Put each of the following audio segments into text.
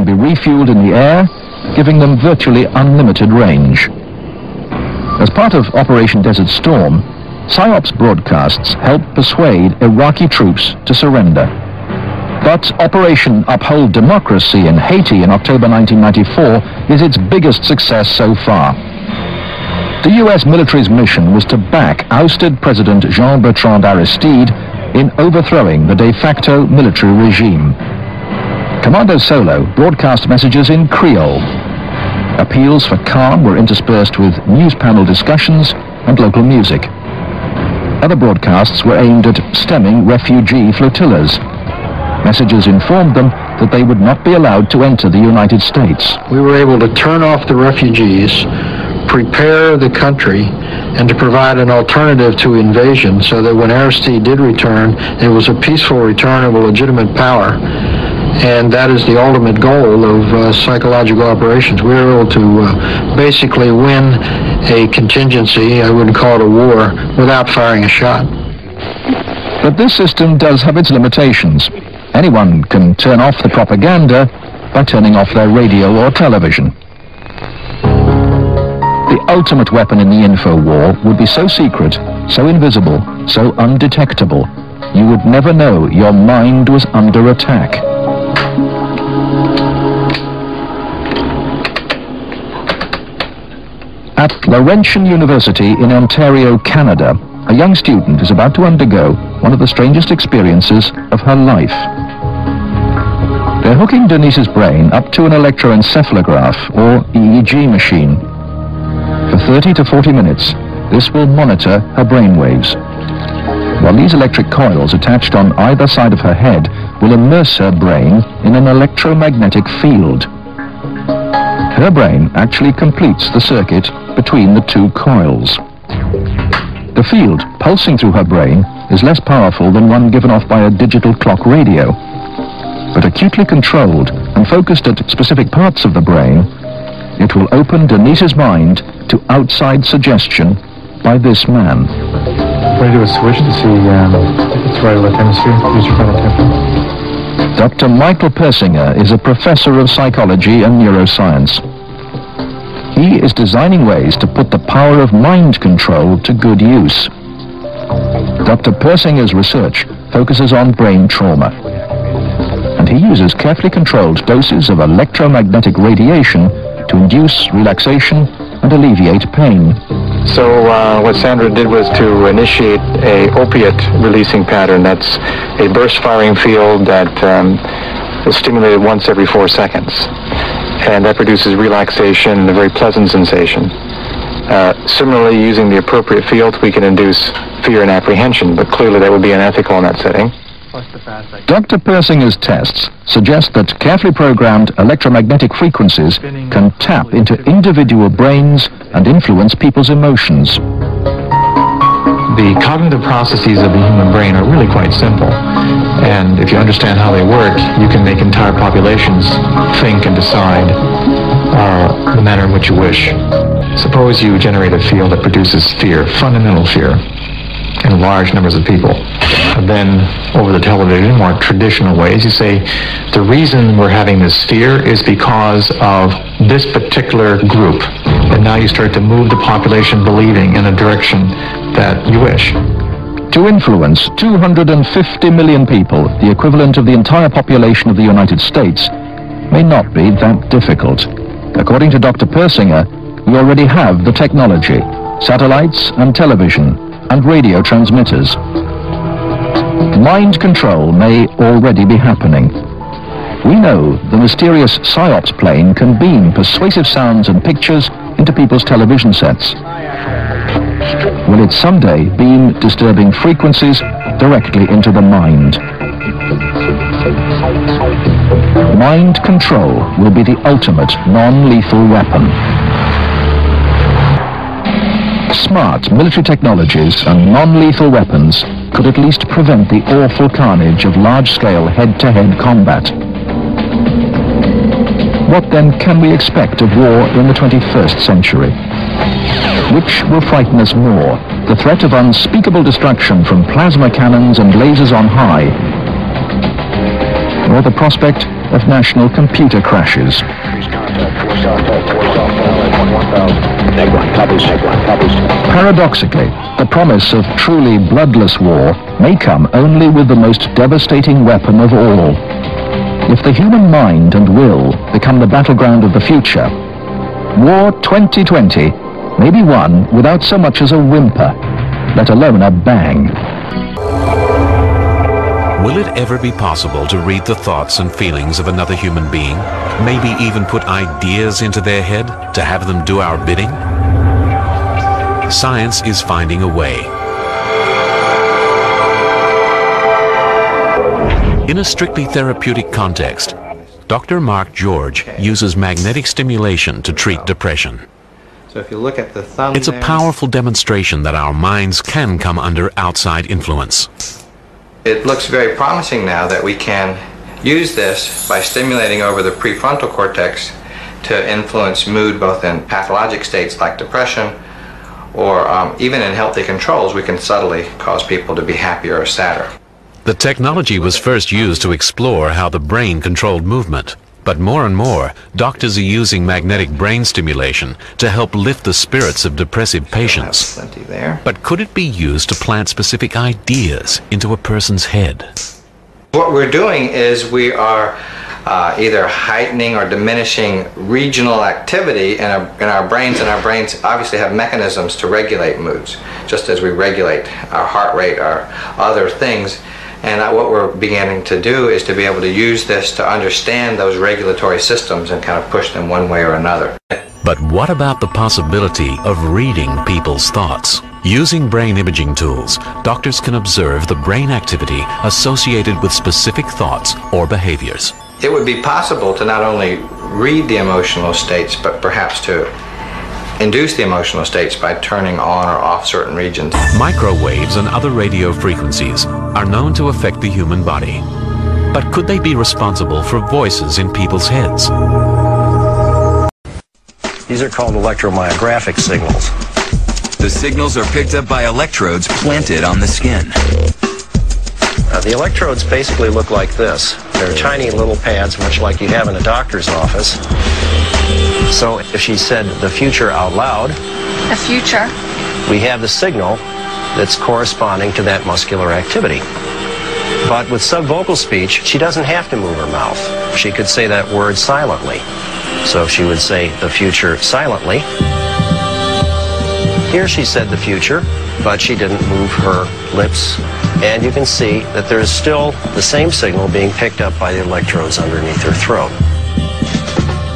can be refueled in the air, giving them virtually unlimited range. As part of Operation Desert Storm, PSYOP's broadcasts helped persuade Iraqi troops to surrender. But Operation Uphold Democracy in Haiti in October 1994 is its biggest success so far. The US military's mission was to back ousted President Jean-Bertrand Aristide in overthrowing the de facto military regime. Commando Solo broadcast messages in Creole. Appeals for calm were interspersed with news panel discussions and local music. Other broadcasts were aimed at stemming refugee flotillas. Messages informed them that they would not be allowed to enter the United States. We were able to turn off the refugees, prepare the country, and to provide an alternative to invasion so that when Aristide did return, it was a peaceful return of a legitimate power. And that is the ultimate goal of uh, psychological operations. We are able to uh, basically win a contingency, I wouldn't call it a war, without firing a shot. But this system does have its limitations. Anyone can turn off the propaganda by turning off their radio or television. The ultimate weapon in the info war would be so secret, so invisible, so undetectable, you would never know your mind was under attack. At Laurentian University in Ontario, Canada, a young student is about to undergo one of the strangest experiences of her life. They're hooking Denise's brain up to an electroencephalograph, or EEG machine. For 30 to 40 minutes, this will monitor her brain waves. While these electric coils attached on either side of her head will immerse her brain in an electromagnetic field. Her brain actually completes the circuit between the two coils. The field pulsing through her brain is less powerful than one given off by a digital clock radio. But acutely controlled and focused at specific parts of the brain, it will open Denise's mind to outside suggestion by this man. When you do a switch to see um, it's right left hemisphere, use your frontal temporal. Dr. Michael Persinger is a professor of psychology and neuroscience. Is designing ways to put the power of mind control to good use. Dr. Persinger's research focuses on brain trauma, and he uses carefully controlled doses of electromagnetic radiation to induce relaxation and alleviate pain. So uh, what Sandra did was to initiate a opiate releasing pattern. That's a burst firing field that um, is stimulated once every four seconds. And that produces relaxation and a very pleasant sensation. Uh, similarly, using the appropriate field, we can induce fear and apprehension, but clearly that would be unethical in that setting. Dr. Persinger's tests suggest that carefully programmed electromagnetic frequencies can tap into individual brains and influence people's emotions. The cognitive processes of the human brain are really quite simple. And if you understand how they work, you can make entire populations think and decide uh, the manner in which you wish. Suppose you generate a field that produces fear, fundamental fear, in large numbers of people. And then over the television, more traditional ways, you say, the reason we're having this fear is because of this particular group. And now you start to move the population believing in a direction that you wish. To influence 250 million people, the equivalent of the entire population of the United States, may not be that difficult. According to Dr. Persinger, we already have the technology, satellites and television, and radio transmitters. Mind control may already be happening. We know the mysterious PSYOPS plane can beam persuasive sounds and pictures into people's television sets. Will it someday beam disturbing frequencies directly into the mind? Mind control will be the ultimate non-lethal weapon. Smart military technologies and non-lethal weapons could at least prevent the awful carnage of large-scale head-to-head combat. What then can we expect of war in the 21st century? Which will frighten us more, the threat of unspeakable destruction from plasma cannons and lasers on high, or the prospect of national computer crashes. Paradoxically, the promise of truly bloodless war may come only with the most devastating weapon of all. If the human mind and will become the battleground of the future, War 2020 may be won without so much as a whimper, let alone a bang. Will it ever be possible to read the thoughts and feelings of another human being? Maybe even put ideas into their head to have them do our bidding? Science is finding a way. In a strictly therapeutic context, Dr. Mark George uses magnetic stimulation to treat depression. So if you look at the thumb It's a powerful demonstration that our minds can come under outside influence. It looks very promising now that we can use this by stimulating over the prefrontal cortex to influence mood both in pathologic states like depression or um, even in healthy controls we can subtly cause people to be happier or sadder. The technology was first used to explore how the brain controlled movement. But more and more, doctors are using magnetic brain stimulation to help lift the spirits of depressive patients. But could it be used to plant specific ideas into a person's head? What we're doing is we are uh, either heightening or diminishing regional activity in our, in our brains, and our brains obviously have mechanisms to regulate moods, just as we regulate our heart rate or other things. And what we're beginning to do is to be able to use this to understand those regulatory systems and kind of push them one way or another. But what about the possibility of reading people's thoughts? Using brain imaging tools, doctors can observe the brain activity associated with specific thoughts or behaviors. It would be possible to not only read the emotional states, but perhaps to induce the emotional states by turning on or off certain regions. Microwaves and other radio frequencies are known to affect the human body. But could they be responsible for voices in people's heads? These are called electromyographic signals. The signals are picked up by electrodes planted on the skin. Uh, the electrodes basically look like this. They're tiny little pads, much like you have in a doctor's office. So if she said the future out loud, The future. we have the signal that's corresponding to that muscular activity. But with subvocal speech, she doesn't have to move her mouth. She could say that word silently. So she would say the future silently. Here she said the future, but she didn't move her lips. And you can see that there is still the same signal being picked up by the electrodes underneath her throat.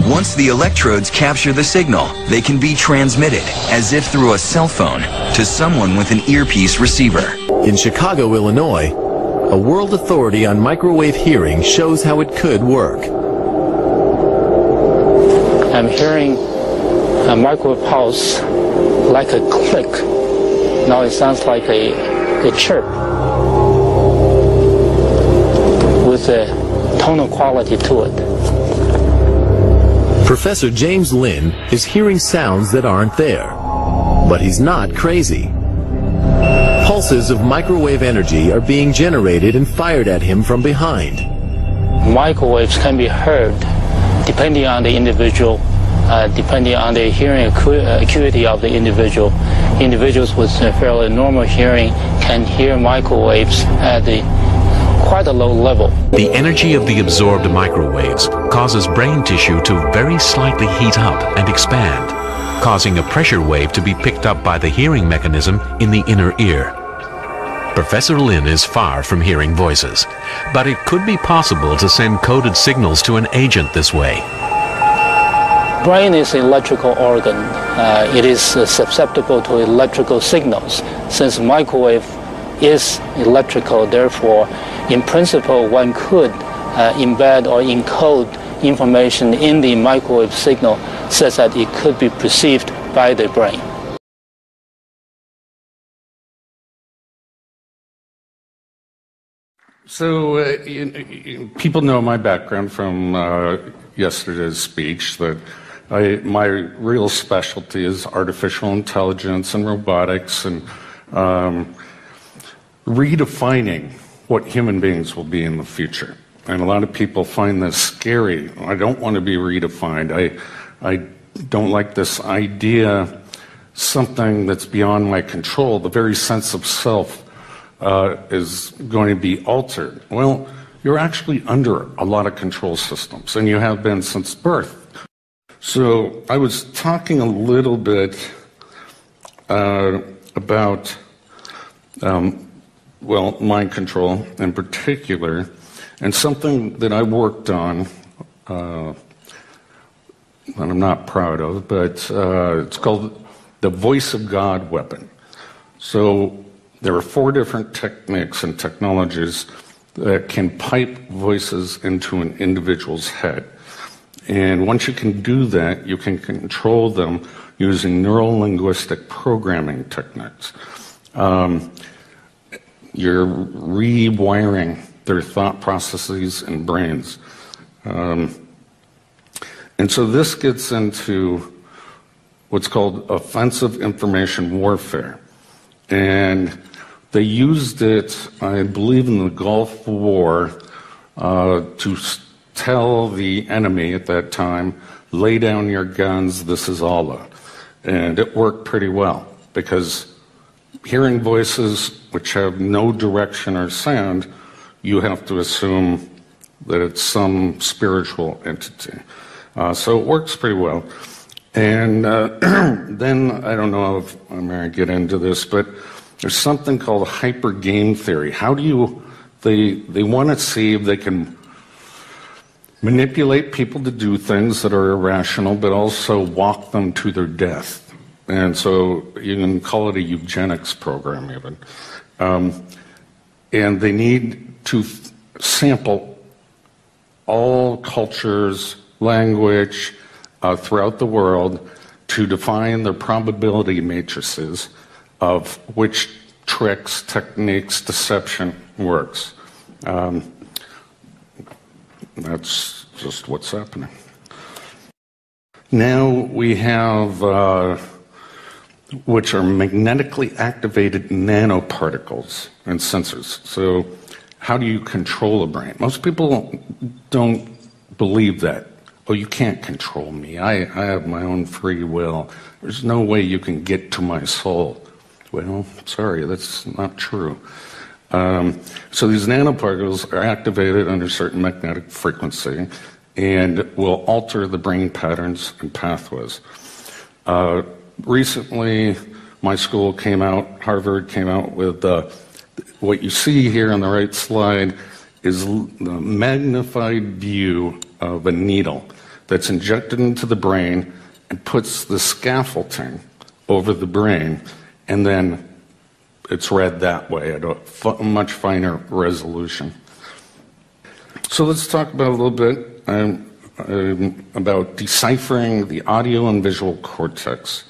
Once the electrodes capture the signal, they can be transmitted, as if through a cell phone, to someone with an earpiece receiver. In Chicago, Illinois, a world authority on microwave hearing shows how it could work. I'm hearing a microwave pulse like a click. Now it sounds like a, a chirp with a tonal quality to it. Professor James Lin is hearing sounds that aren't there. But he's not crazy. Pulses of microwave energy are being generated and fired at him from behind. Microwaves can be heard depending on the individual, uh, depending on the hearing acu- uh, acuity of the individual. Individuals with fairly normal hearing can hear microwaves at the quite a low level. The energy of the absorbed microwaves causes brain tissue to very slightly heat up and expand, causing a pressure wave to be picked up by the hearing mechanism in the inner ear. Professor Lin is far from hearing voices, but it could be possible to send coded signals to an agent this way. Brain is an electrical organ. Uh, it is uh, susceptible to electrical signals. Since microwave is electrical, therefore, in principle, one could uh, embed or encode information in the microwave signal such that it could be perceived by the brain. So, uh, people know my background from uh, yesterday's speech that I, my real specialty is artificial intelligence and robotics and um, redefining what human beings will be in the future. And a lot of people find this scary. I don't want to be redefined. I, I don't like this idea, something that's beyond my control. The very sense of self uh, is going to be altered. Well, you're actually under a lot of control systems, and you have been since birth. So I was talking a little bit uh, about, um, well, mind control in particular, and something that I worked on uh, that I'm not proud of, but uh, it's called the voice of God weapon. So there are four different techniques and technologies that can pipe voices into an individual's head. And once you can do that, you can control them using neural linguistic programming techniques. Um, you're rewiring their thought processes and brains. Um, and so this gets into what's called offensive information warfare. And they used it, I believe, in the Gulf War uh, to tell the enemy at that time, lay down your guns, this is Allah. And it worked pretty well because hearing voices which have no direction or sound, you have to assume that it's some spiritual entity. Uh, so it works pretty well. And uh, then, I don't know if I'm going to get into this, but there's something called hyper game theory. How do you, they, they want to see if they can manipulate people to do things that are irrational, but also walk them to their death. And so you can call it a eugenics program, even. Um, and they need to f- sample all cultures, language uh, throughout the world to define the probability matrices of which tricks, techniques, deception works. Um, that's just what's happening. Now we have, uh, which are magnetically activated nanoparticles and sensors. So, how do you control a brain? Most people don't believe that. Oh, you can't control me. I, I have my own free will. There's no way you can get to my soul. Well, sorry, that's not true. Um, so these nanoparticles are activated under certain magnetic frequency and will alter the brain patterns and pathways. Uh, recently, my school came out, Harvard came out with uh, what you see here on the right slide is the magnified view of a needle that's injected into the brain and puts the scaffolding over the brain and then it's read that way at a much finer resolution. So let's talk about a little bit um, um, about deciphering the audio and visual cortex.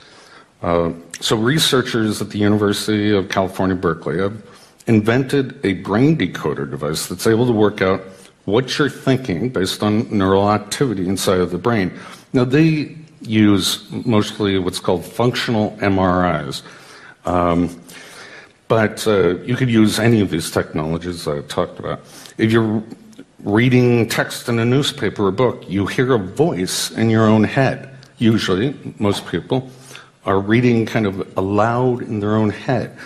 Uh, so researchers at the University of California, Berkeley have invented a brain decoder device that's able to work out what you're thinking based on neural activity inside of the brain. Now they use mostly what's called functional MRIs. Um, but uh, you could use any of these technologies I've talked about. If you're reading text in a newspaper or book, you hear a voice in your own head. Usually, most people are reading kind of aloud in their own head.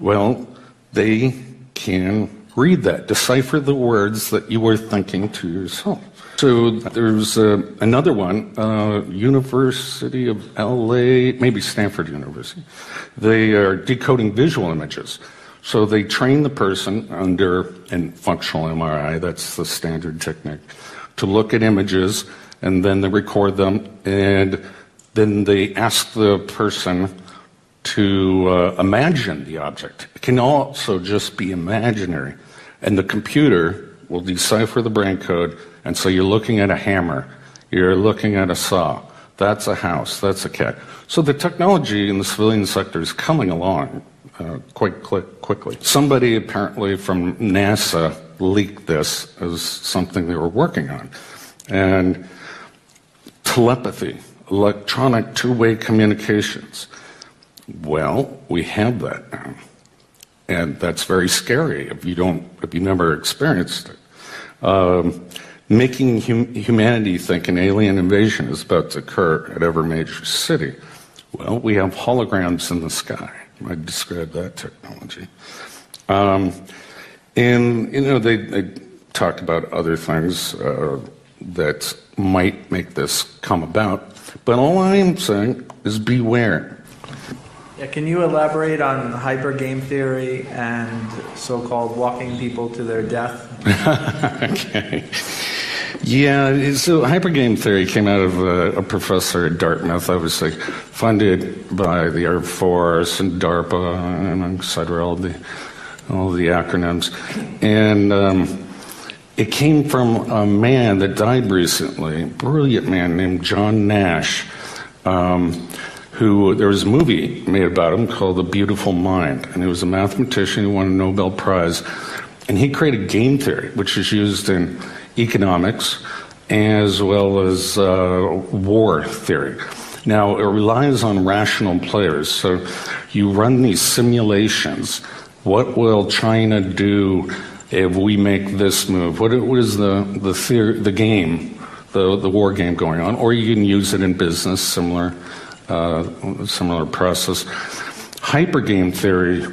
Well, they can read that, decipher the words that you were thinking to yourself. So there's uh, another one, uh, University of LA, maybe Stanford University. They are decoding visual images. So they train the person under in functional MRI, that's the standard technique, to look at images and then they record them and then they ask the person to uh, imagine the object. It can also just be imaginary. And the computer will decipher the brain code and so you're looking at a hammer, you're looking at a saw. That's a house, that's a cat. So the technology in the civilian sector is coming along uh, quite quickly. Somebody apparently from NASA leaked this as something they were working on. And telepathy, electronic two way communications. Well, we have that now. And that's very scary if you don't, if you never experienced it. um, making hum- humanity think an alien invasion is about to occur at every major city. Well, we have holograms in the sky. I describe that technology. Um, and, you know, they, they talked about other things uh, that might make this come about. But all I am saying is beware. Yeah, can you elaborate on hyper game theory and so called walking people to their death? okay. Yeah, so hypergame theory came out of a, a, professor at Dartmouth, obviously funded by the Air Force and DARPA, and etc. All the all the acronyms, and um, it came from a man that died recently, brilliant man named John Nash. Um, who there was a movie made about him called The Beautiful Mind, and he was a mathematician who won a Nobel Prize, and he created game theory, which is used in economics as well as uh, war theory. Now, it relies on rational players. So you run these simulations. What will China do if we make this move? What, what is the, the, theory, the game, the, the war game going on? Or you can use it in business, similar, uh, similar process. Hypergame theory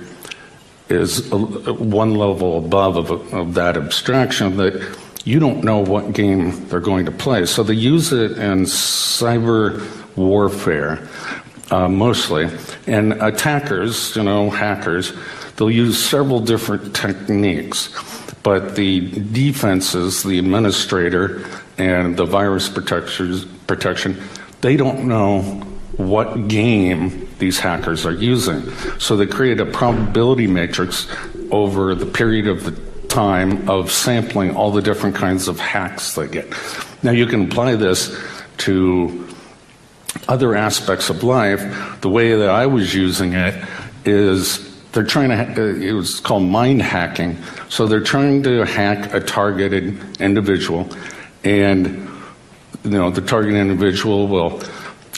is a, one level above of, of that abstraction that you don't know what game they're going to play. So they use it in cyber warfare uh, mostly. And attackers, you know, hackers, they'll use several different techniques. But the defenses, the administrator, and the virus protection, they don't know what game these hackers are using. So they create a probability matrix over the period of the time of sampling all the different kinds of hacks they get. Now, you can apply this to other aspects of life. The way that I was using it is they're trying to, uh, it was called mind hacking. So they're trying to hack a targeted individual, and you know, the targeted individual will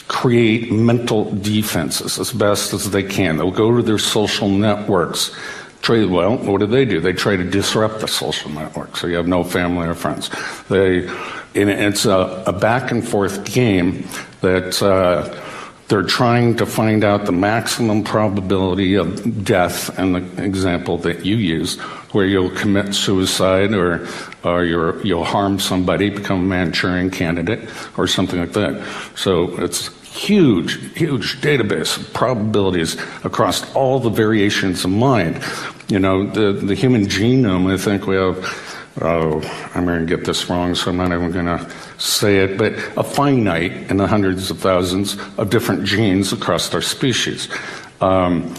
create mental defenses as best as they can. They'll go to their social networks Try, well, what do they do? They try to disrupt the social network, so you have no family or friends. They, it's a, a back and forth game that uh, they're trying to find out the maximum probability of death, and the example that you use, where you'll commit suicide or, or you will harm somebody, become a Manchurian candidate, or something like that. So it's huge, huge database of probabilities across all the variations of mind. You know, the, the human genome, I think we have, oh, I'm going to get this wrong, so I'm not even going to say it, but a finite in the hundreds of thousands of different genes across our species. Um,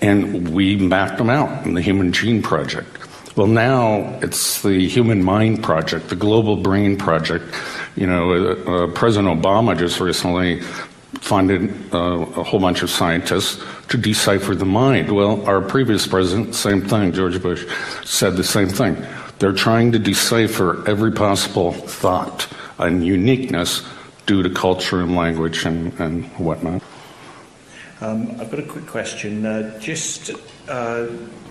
and we mapped them out in the Human Gene Project. Well, now it's the Human Mind Project, the Global Brain Project. You know, uh, uh, President Obama just recently funded uh, a whole bunch of scientists to decipher the mind. Well, our previous president, same thing, George Bush, said the same thing. They're trying to decipher every possible thought and uniqueness due to culture and language and, and whatnot. Um, I've got a quick question. Uh, just uh,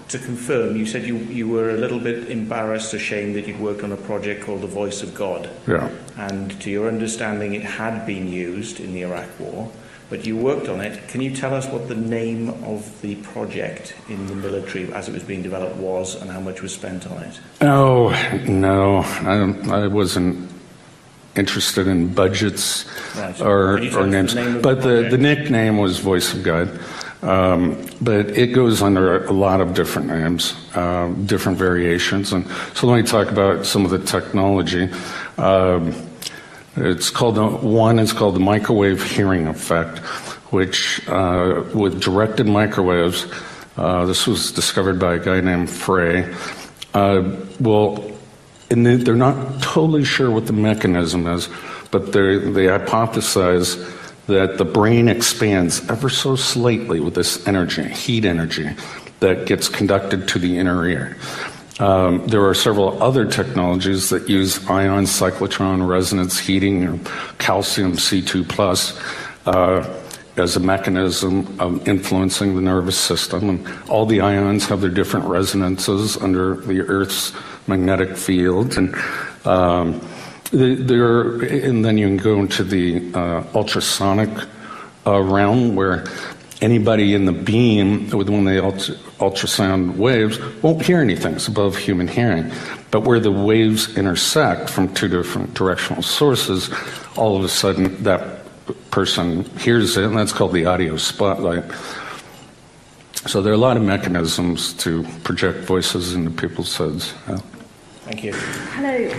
to confirm, you said you, you were a little bit embarrassed, ashamed that you'd worked on a project called The Voice of God. Yeah. And to your understanding, it had been used in the Iraq War, but you worked on it. Can you tell us what the name of the project in the military as it was being developed was and how much was spent on it? Oh, no. I, I wasn't interested in budgets or, or names. The name but the, the, the nickname was Voice of God. Um, but it goes under a lot of different names, uh, different variations. And so let me talk about some of the technology. Um, it's called the, one is called the microwave hearing effect, which uh, with directed microwaves. Uh, this was discovered by a guy named Frey. Uh, will and they're not totally sure what the mechanism is, but they hypothesize that the brain expands ever so slightly with this energy, heat energy, that gets conducted to the inner ear. Um, there are several other technologies that use ion cyclotron resonance heating or calcium C2 plus. Uh, as a mechanism of influencing the nervous system. And all the ions have their different resonances under the Earth's magnetic field. And um, there, and then you can go into the uh, ultrasonic uh, realm where anybody in the beam with one of the ultra, ultrasound waves won't hear anything. It's above human hearing. But where the waves intersect from two different directional sources, all of a sudden that person hears it, and that's called the audio spotlight. So there are a lot of mechanisms to project voices into people's heads. Yeah. Thank you. Hello.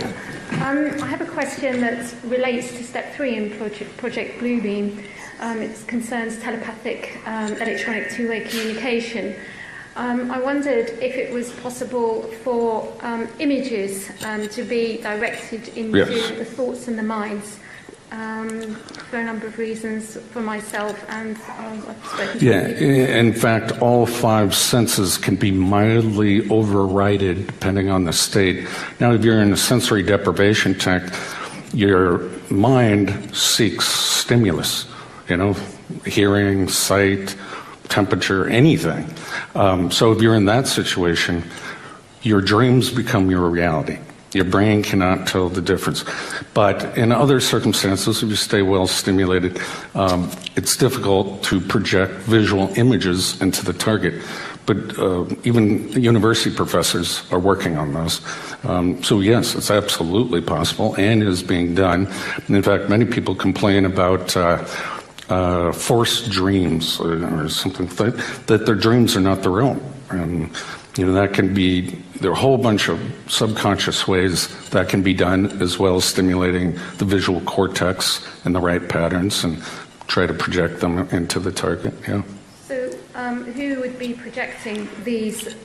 Um, I have a question that relates to step three in Project, Project Bluebeam. Um, it concerns telepathic um, electronic two-way communication. Um, I wondered if it was possible for um, images um, to be directed into Yes. the thoughts and the minds um, for a number of reasons for myself and um, I've spoken to Yeah, in fact, all five senses can be mildly overridden depending on the state. Now, if you're in a sensory deprivation tank, your mind seeks stimulus, you know, hearing, sight, temperature, anything. Um, so if you're in that situation, your dreams become your reality. Your brain cannot tell the difference. But in other circumstances, if you stay well stimulated, um, it's difficult to project visual images into the target. But uh, even university professors are working on those. Um, so, yes, it's absolutely possible and is being done. And in fact, many people complain about. Uh, uh, forced dreams or, or something that, that their dreams are not their own. And, you know, that can be, there are a whole bunch of subconscious ways that can be done, as well as stimulating the visual cortex in the right patterns and try to project them into the target. Yeah. So, um, who would be projecting these?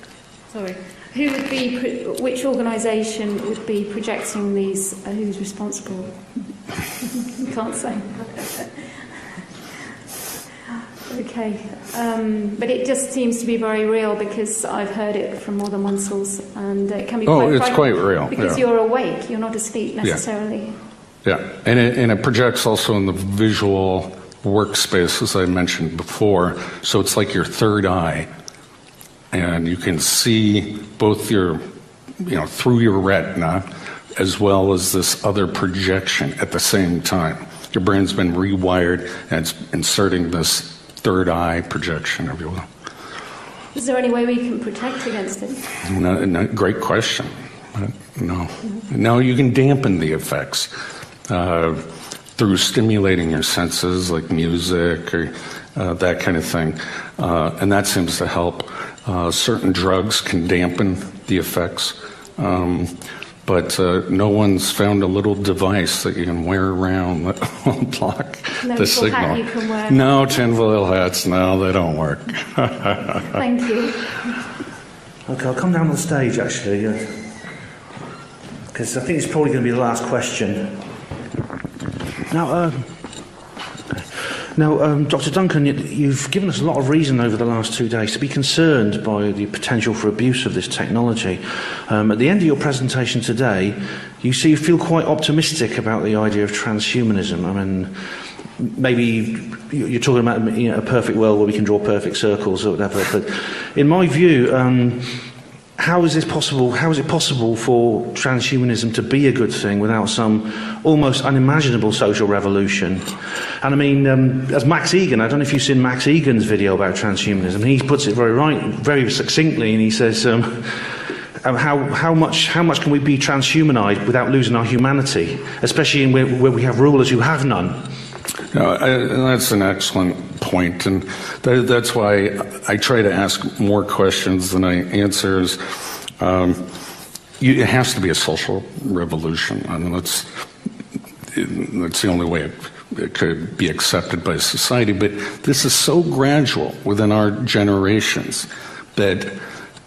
Sorry, who would be? Which organisation would be projecting these? Uh, who's responsible? can't say. Okay, um, but it just seems to be very real because I've heard it from more than one source, and it can be. Oh, quite it's quite real, because yeah. you're awake. You're not asleep necessarily. Yeah, and it, and it projects also in the visual workspace, as I mentioned before. So it's like your third eye, and you can see both your, you know, through your retina, as well as this other projection at the same time. Your brain's been rewired, and it's inserting this third eye projection, if you will. Is there any way we can protect against it? No, no, great question. No. No, you can dampen the effects uh, through stimulating your senses, like music or uh, that kind of thing. Uh, and that seems to help. Uh, certain drugs can dampen the effects. Um, but uh, no one's found a little device that you can wear around that will block No the little hat signal. you can wear. No tinfoil hats, no, they don't work. Thank you. Okay, I'll come down on the stage actually, because I think it's probably going to be the last question. Now, uh, now, um, Dr. Duncan, you- you've given us a lot of reason over the last two days to be concerned by the potential for abuse of this technology. Um, at the end of your presentation today, you see you feel quite optimistic about the idea of transhumanism. I mean, maybe you- you're talking about you know, a perfect world where we can draw perfect circles or whatever. But in my view, um, how is this possible? How is it possible for transhumanism to be a good thing without some almost unimaginable social revolution? And I mean, um, as Max Igan, I don't know if you've seen Max Igan's video about transhumanism. He puts it very right, very succinctly, and he says. Um, um, how, how, much, how much can we be transhumanized without losing our humanity, especially in where, where we have rulers who have none? No, I, that's an excellent point, and that, that's why I try to ask more questions than I answers. Um, you, it has to be a social revolution. I mean, that's that's the only way it, it could be accepted by society. But this is so gradual within our generations that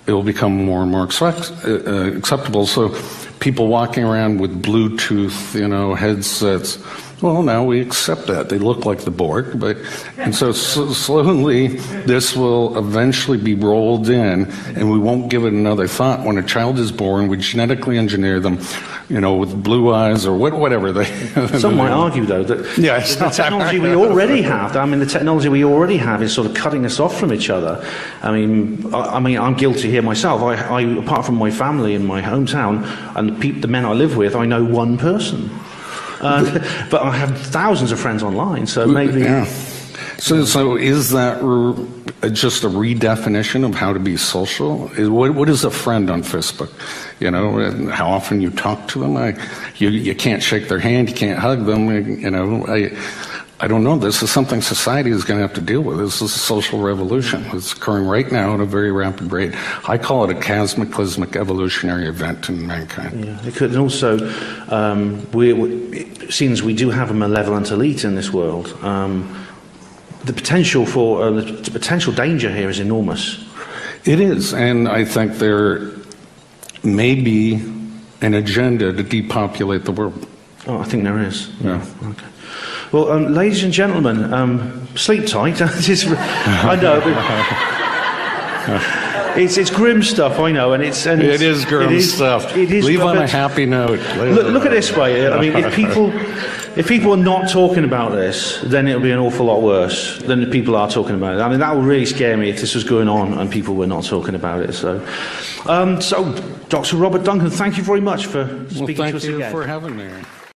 it will become more and more accept, uh, uh, acceptable. So people walking around with Bluetooth, you know, headsets Well, now we accept that. They look like the Borg, but and so, so slowly this will eventually be rolled in, and we won't give it another thought. When a child is born, we genetically engineer them, you know, with blue eyes or what, whatever they. Some might argue, though, that Yeah, the technology we already have, I mean, the technology we already have is sort of cutting us off from each other. I mean, I, I mean, I'm guilty here myself. I, I, apart from my family in my hometown and the, peop, the men I live with, I know one person. Uh, but I have thousands of friends online, so maybe. Yeah. So, so is that re- just a redefinition of how to be social? Is, what, what is a friend on Facebook? You know, how often you talk to them? I, you, you can't shake their hand, you can't hug them. You know, I, I don't know. This is something society is going to have to deal with. This is a social revolution. It's occurring right now at a very rapid rate. I call it a cataclysmic evolutionary event in mankind. Yeah, it could, and also, um, we, we, since we do have a malevolent elite in this world, um, the potential for uh, the, the potential danger here is enormous. It is, and I think there may be an agenda to depopulate the world. Oh, I think there is. Yeah. Okay. Well, um, ladies and gentlemen, um, sleep tight. It's- I know. But it's, it's grim stuff, I know, and it's and it's, It is grim it is- stuff. It is, Leave on a happy note. Look, look at this way. I mean, if people, if people are not talking about this, then it'll be an awful lot worse than if people are talking about it. I mean, that would really scare me if this was going on and people were not talking about it. So, um, so Dr. Robert Duncan, thank you very much for speaking Well, thank to us you for having me.